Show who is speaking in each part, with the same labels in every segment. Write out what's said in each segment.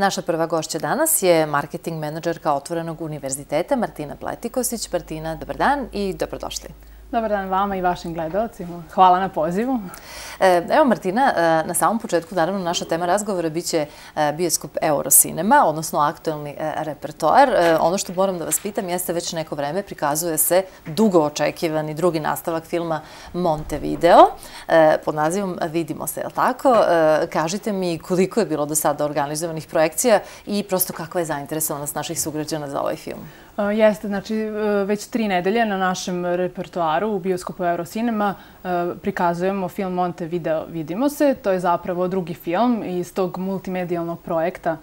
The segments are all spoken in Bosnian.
Speaker 1: Naša prva gošća danas je marketing menadžerka Otvorenog univerziteta Martina Pletikosić. Martina, dobar dan i dobrodošli.
Speaker 2: Dobar dan vama i vašim gledalcima. Hvala na pozivu.
Speaker 1: E, evo Martina, e, na samom početku, naravno, naša tema razgovora biće e, bioskop Eurocinema, odnosno aktualni repertoar. Ono što moram da vas pitam jeste već neko vreme prikazuje se dugo očekivani drugi nastavak filma Montevideo pod nazivom Vidimo se, je li tako? Kažite mi koliko je bilo do sada organizovanih projekcija i prosto kakva je zainteresovanost naših sugrađana za ovaj film?
Speaker 2: E, jeste, znači e, već tri nedelje na našem repertoaru u bioskopu Eurocinema e, prikazujemo film Monte Video Vidimo se. To je zapravo drugi film iz tog multimedijalnog projekta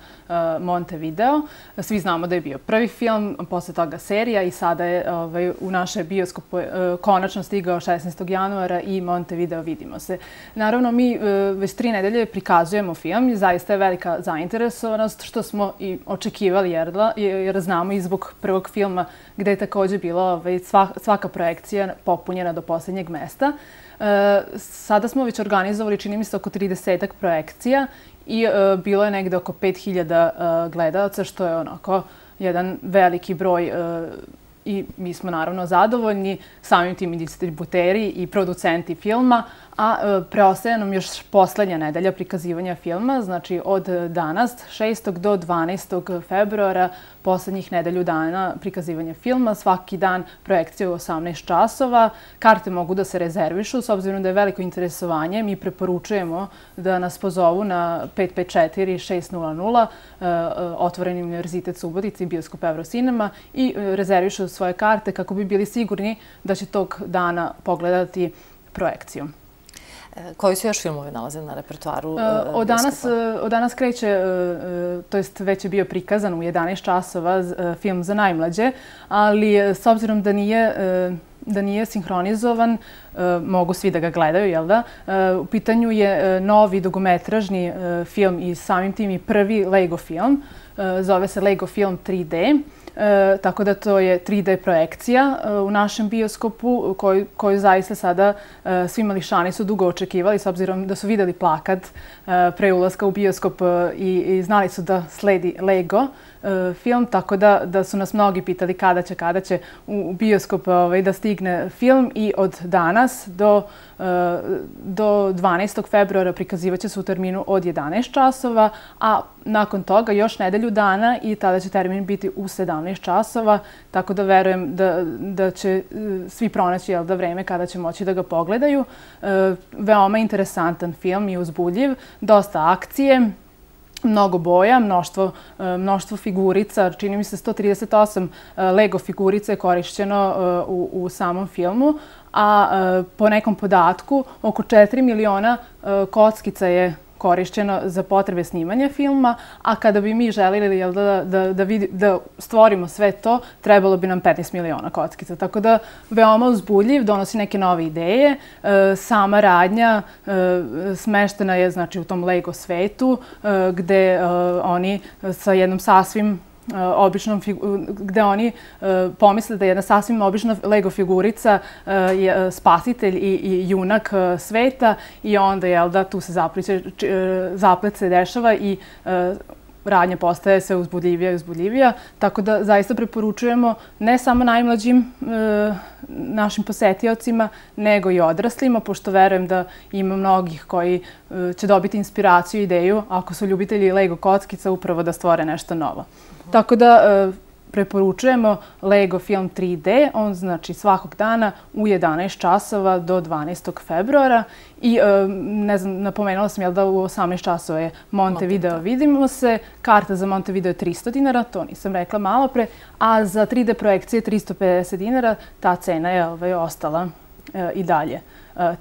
Speaker 2: Monte Video. Svi znamo da je bio prvi film, posle toga serija i sada je ovaj, u naše bioskopu konačno stigao 16. januara i Monte Video Vidimo se. Naravno, mi već tri nedelje prikazujemo film i zaista je velika zainteresovanost što smo i očekivali jer znamo i zbog prvog filma gde je također bila ovaj, svaka projekcija popunjena do posljednjeg mesta. E, sada smo već organizovali, čini mi se, oko 30 projekcija i e, bilo je negde oko 5000 e, gledalaca, što je onako jedan veliki broj e, i mi smo naravno zadovoljni samim tim i distributeri i producenti filma, a e, preostaje nam još poslednja nedelja prikazivanja filma, znači od danas, 6. do 12. februara, poslednjih nedelju dana prikazivanja filma, svaki dan projekcije u 18 časova. Karte mogu da se rezervišu, s obzirom da je veliko interesovanje. Mi preporučujemo da nas pozovu na 554-600, e, e, otvoreni univerzitet Subotica i Bioskop Eurocinema i rezervišu svoje karte kako bi bili sigurni da će tog dana pogledati projekciju.
Speaker 1: Koji su još filmovi nalaze na repertoaru?
Speaker 2: E, od danas, e, od danas kreće, e, to jest već je bio prikazan u 11 časova film za najmlađe, ali s obzirom da nije da nije sinhronizovan, mogu svi da ga gledaju, jel da? U pitanju je novi dogometražni film i samim tim i prvi Lego film. Zove se Lego film 3D. E, tako da to je 3D projekcija e, u našem bioskopu koju, koju zaista sada e, svi mališani su dugo očekivali s obzirom da su videli plakat e, pre ulaska u bioskop e, i, i znali su da sledi Lego. E, film, tako da, da su nas mnogi pitali kada će, kada će u bioskop ovaj, da stigne film i od danas do, do 12. februara prikazivaće se u terminu od 11 časova, a nakon toga još nedelju dana i tada će termin biti u 17 časova, tako da verujem da, da će e, svi pronaći jel, da vreme kada će moći da ga pogledaju. E, veoma interesantan film i uzbudljiv, dosta akcije, mnogo boja, mnoštvo, e, mnoštvo figurica, čini mi se 138 Lego figurica je korišćeno u, u samom filmu, a po nekom podatku oko 4 miliona kockica je korišćeno za potrebe snimanja filma, a kada bi mi želili jel, da, da, da, vidi, da stvorimo sve to, trebalo bi nam 15 miliona kockica. Tako da, veoma uzbuljiv, donosi neke nove ideje. E, sama radnja e, smeštena je znači, u tom Lego svetu, e, gde e, oni sa jednom sasvim E, običnom, gde oni e, pomisle da je jedna sasvim obična Lego figurica e, je spasitelj i junak sveta i onda je da tu se zaplet se dešava i radnja postaje sve uzbudljivija i uzbudljivija. Tako da zaista preporučujemo ne samo najmlađim e, našim posetiocima, nego i odraslima, pošto verujem da ima mnogih koji e, će dobiti inspiraciju i ideju, ako su ljubitelji Lego kockica, upravo da stvore nešto novo. Tako da e, preporučujemo Lego film 3D, on znači svakog dana u 11 časova do 12. februara. I e, ne znam, napomenula sam jel da u 18 časova je Monte Video vidimo se, karta za Monte Video je 300 dinara, to nisam rekla malo pre, a za 3D projekcije 350 dinara, ta cena je ovaj, ostala e, i dalje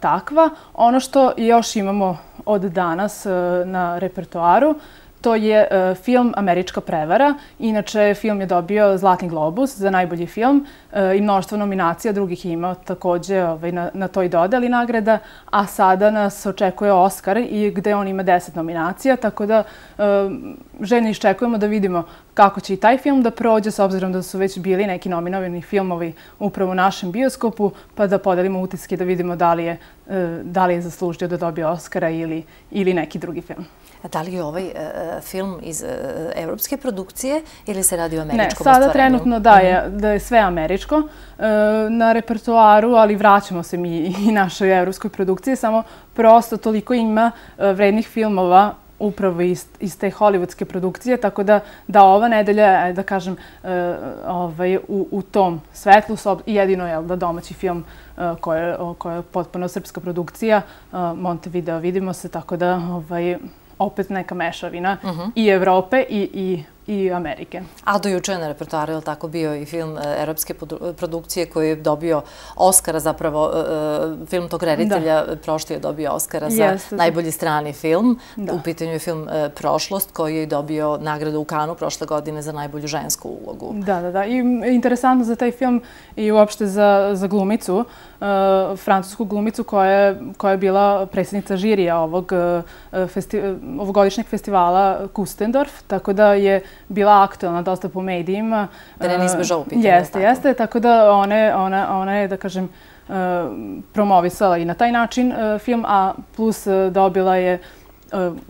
Speaker 2: takva. Ono što još imamo od danas na repertoaru, To je e, film Američka prevara. Inače, film je dobio Zlatni globus za najbolji film e, i mnoštvo nominacija drugih imao. također ovaj, na toj dodeli nagrada. A sada nas očekuje Oscar i gde on ima deset nominacija, tako da e, željno iščekujemo da vidimo kako će i taj film da prođe, s obzirom da su već bili neki nominovani filmovi upravo u našem bioskopu, pa da podelimo utiske da vidimo da li je da li je zaslužio da dobije Oscara ili, ili neki drugi film.
Speaker 1: Da li je ovaj e, e, film iz e, evropske produkcije ili se radi o američkom ostvarenju?
Speaker 2: Ne, sada trenutno da je, mhm. da je sve američko na repertoaru, ali vraćamo se mi i našoj evropskoj produkciji, samo prosto toliko ima vrednih filmova upravo iz, iz te hollywoodske produkcije, tako da, da ova nedelja, da kažem, ovaj, u, u tom svetlu, jedino je da domaći film koja je, koja je potpuno srpska produkcija, Montevideo vidimo se, tako da ovaj, opet neka mešavina uh -huh. i Evrope i, i i Amerike.
Speaker 1: A do juče na repertoaru je tako bio i film e, europske produkcije koji je dobio Oscara, zapravo e, e, film tog reditelja prošli je dobio Oscara za najbolji strani film. U pitanju je film Prošlost koji je dobio nagradu u Kanu prošle godine za najbolju žensku ulogu.
Speaker 2: Da, da, da. I interesantno za taj film i uopšte za, za glumicu, francusku glumicu koja je, koja je bila predsjednica žirija ovog festi, ovogodišnjeg festivala Kustendorf, tako da je bila aktualna dosta po medijima.
Speaker 1: Da ne nismo žao pitanje.
Speaker 2: Jeste, jeste. Tako da one, ona, ona je, da kažem, e, promovisala i na taj način e, film, a plus e, dobila je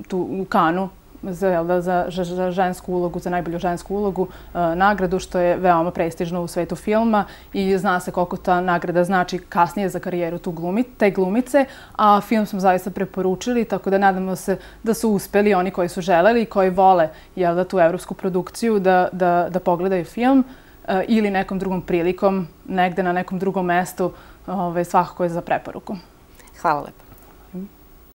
Speaker 2: tu u Kanu za, za, za žensku ulogu, za najbolju žensku ulogu, e, nagradu, što je veoma prestižno u svetu filma i zna se koliko ta nagrada znači kasnije za karijeru tu glumi, te glumice, a film smo zaista preporučili, tako da nadamo se da su uspeli oni koji su želeli i koji vole jel, da, tu evropsku produkciju da, da, da pogledaju film e, ili nekom drugom prilikom, negde na nekom drugom mestu, ove, ovaj, svakako je za preporuku.
Speaker 1: Hvala lepo.